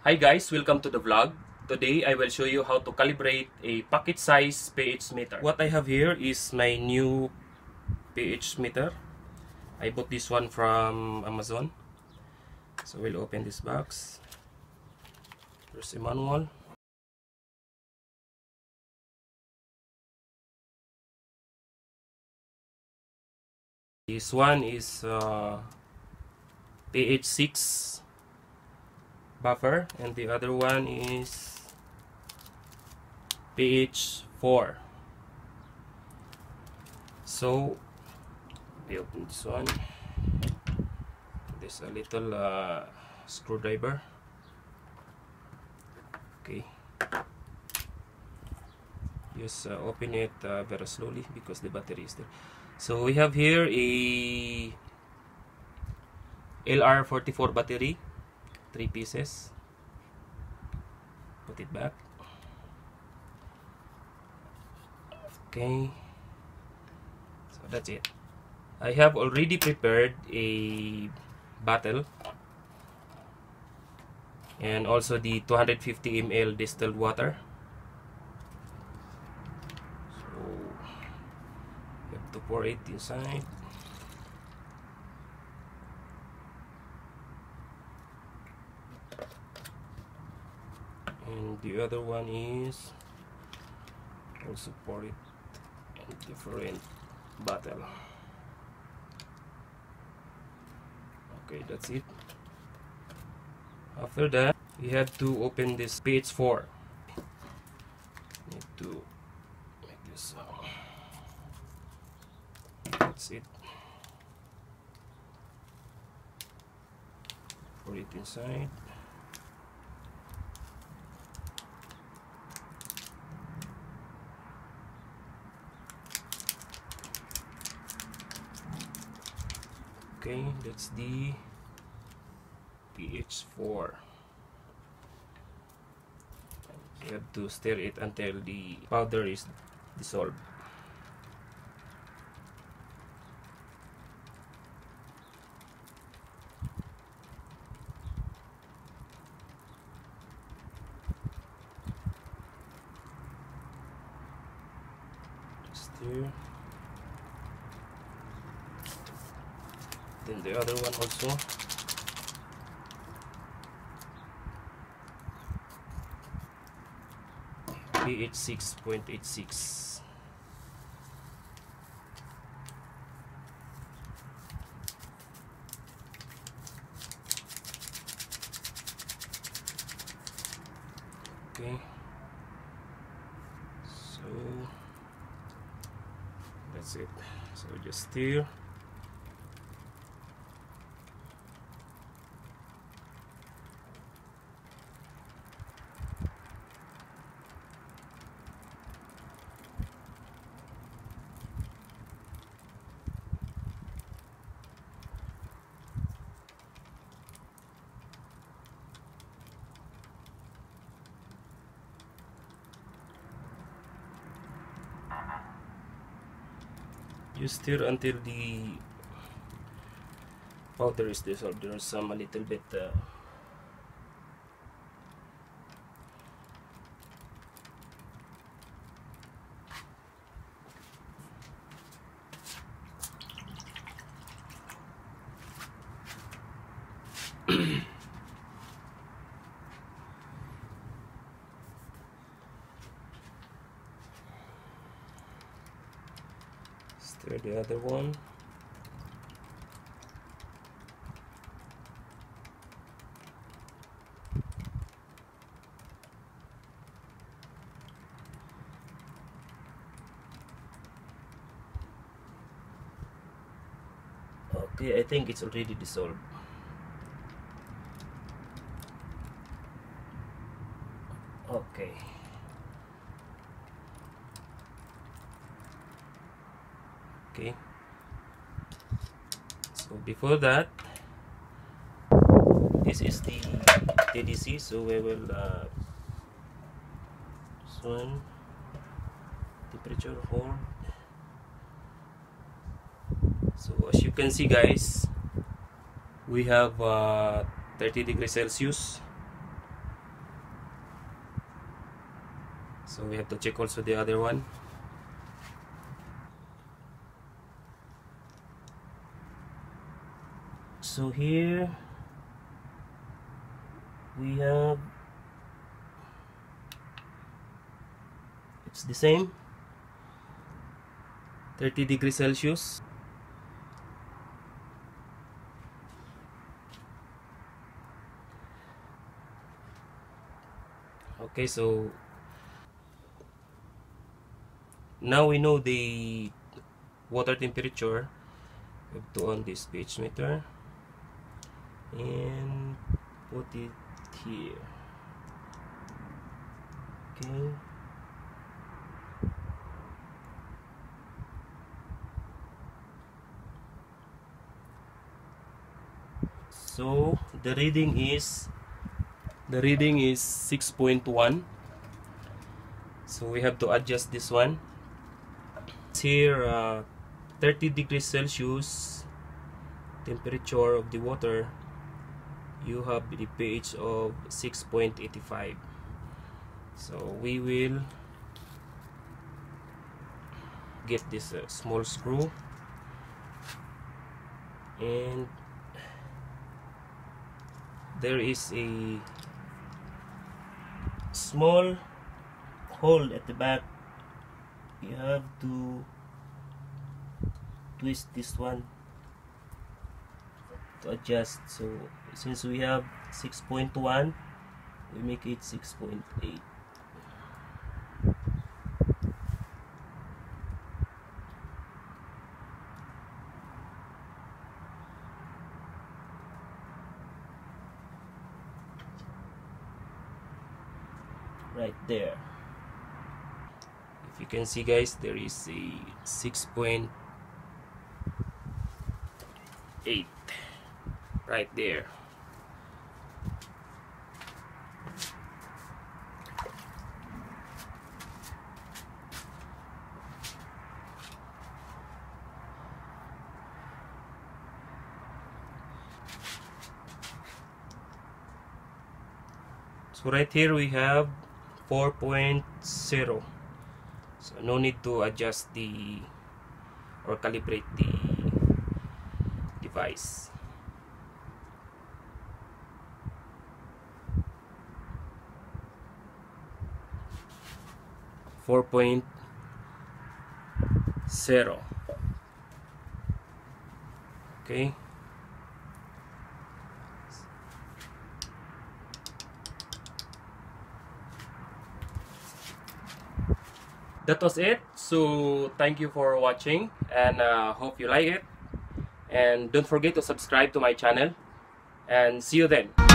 Hi guys, welcome to the vlog. Today I will show you how to calibrate a pocket size pH meter. What I have here is my new pH meter. I bought this one from Amazon. So we'll open this box. There's a manual. This one is uh, pH 6 buffer and the other one is pH 4 so we open this one. There's a little uh, screwdriver. Okay. Just uh, open it uh, very slowly because the battery is there. So we have here a LR44 battery three pieces. Put it back. Okay. So that's it. I have already prepared a bottle. And also the 250 ml distilled water. So you have to pour it inside and the other one is also pour it in different bottle okay that's it. After that we have to open this pH 4 need to make this uh, that's it. Pour it inside okay that's the pH 4 you have to stir it until the powder is dissolved. Stir the other one also pH 6.86 okay. So that's it. So just stir you stir until the powder is dissolved. There's some a little bit uh, the other one? Okay I think it's already dissolved. Okay okay. So before that this is the TDS so we will uh, temperature hold. so as you can see guys we have uh, 30 degrees Celsius. So we have to check also the other one. So here we have it's the same. 30 degrees Celsius. Okay so now we know the water temperature have to on this pH meter and put it here. Okay. So the reading is the reading is 6.1 so we have to adjust this one. Here uh, 30 degrees Celsius temperature of the water you have the pH of 6.85 so we will get this uh, small screw. And there is a small hole at the back. You have to twist this one to adjust so since we have 6.1 we make it 6.8 right there. If you can see guys there is a 6.8 right there so right here we have 4.0 so no need to adjust the or calibrate the device Four point zero. Okay. That was it. So thank you for watching and uh, hope you like it. And don't forget to subscribe to my channel. And see you then